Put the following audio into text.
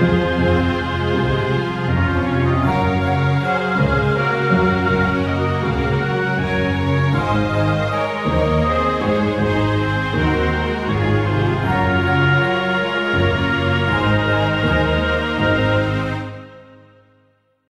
Música